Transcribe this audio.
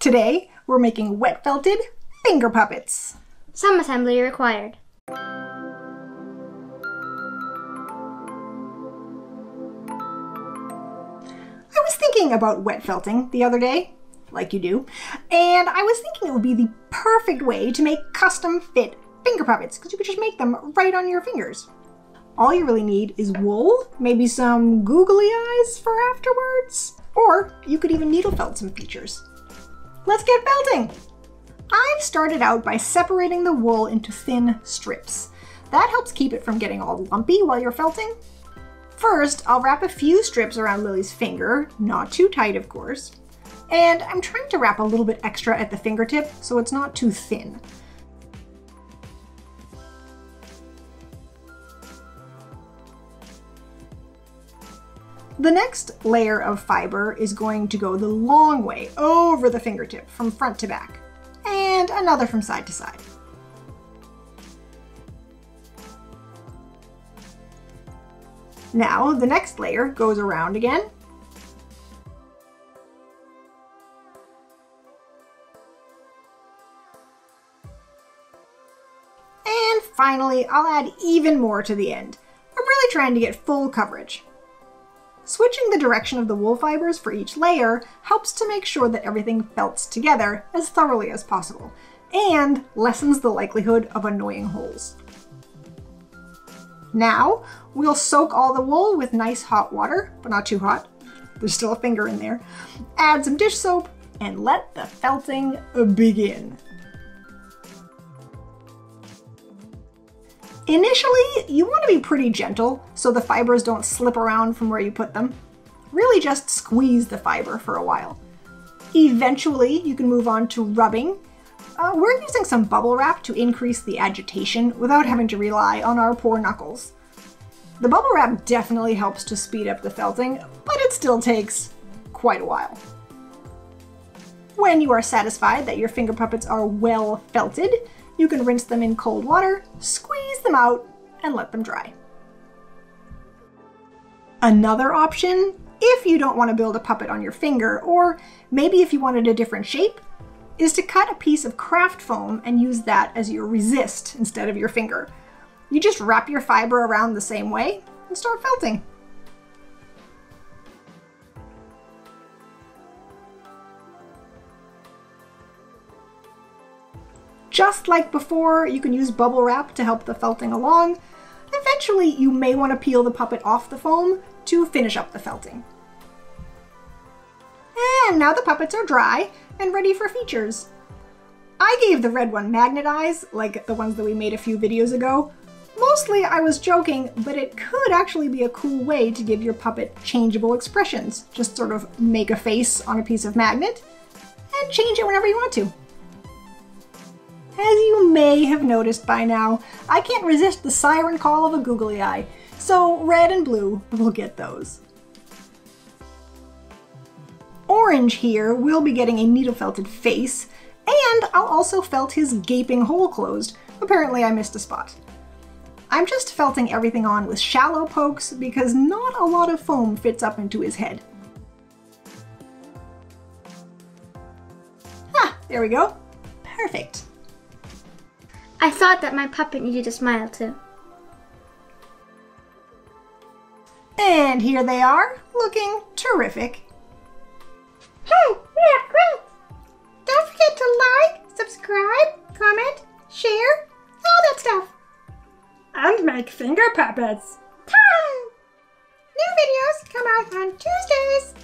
Today, we're making wet felted finger puppets. Some assembly required. I was thinking about wet felting the other day, like you do, and I was thinking it would be the perfect way to make custom fit finger puppets because you could just make them right on your fingers. All you really need is wool, maybe some googly eyes for afterwards, or you could even needle felt some features. Let's get felting! I've started out by separating the wool into thin strips. That helps keep it from getting all lumpy while you're felting. First, I'll wrap a few strips around Lily's finger, not too tight of course, and I'm trying to wrap a little bit extra at the fingertip so it's not too thin. The next layer of fiber is going to go the long way over the fingertip from front to back, and another from side to side. Now the next layer goes around again. And finally, I'll add even more to the end. I'm really trying to get full coverage. Switching the direction of the wool fibers for each layer helps to make sure that everything felts together as thoroughly as possible, and lessens the likelihood of annoying holes. Now, we'll soak all the wool with nice hot water, but not too hot. There's still a finger in there. Add some dish soap, and let the felting begin. Initially, you want to be pretty gentle so the fibers don't slip around from where you put them. Really just squeeze the fiber for a while. Eventually, you can move on to rubbing. Uh, we're using some bubble wrap to increase the agitation without having to rely on our poor knuckles. The bubble wrap definitely helps to speed up the felting, but it still takes quite a while. When you are satisfied that your finger puppets are well felted, you can rinse them in cold water, squeeze them out, and let them dry. Another option, if you don't want to build a puppet on your finger, or maybe if you wanted a different shape, is to cut a piece of craft foam and use that as your resist instead of your finger. You just wrap your fiber around the same way and start felting. Just like before, you can use bubble wrap to help the felting along. Eventually, you may want to peel the puppet off the foam to finish up the felting. And now the puppets are dry and ready for features. I gave the red one magnet eyes, like the ones that we made a few videos ago. Mostly I was joking, but it could actually be a cool way to give your puppet changeable expressions. Just sort of make a face on a piece of magnet and change it whenever you want to. As you may have noticed by now, I can't resist the siren call of a googly eye, so red and blue will get those. Orange here will be getting a needle felted face, and I'll also felt his gaping hole closed. Apparently I missed a spot. I'm just felting everything on with shallow pokes because not a lot of foam fits up into his head. Ah, there we go. Perfect. I thought that my puppet needed a smile too. And here they are, looking terrific. Hey, we are great! Don't forget to like, subscribe, comment, share, all that stuff. And make finger puppets. Time! New videos come out on Tuesdays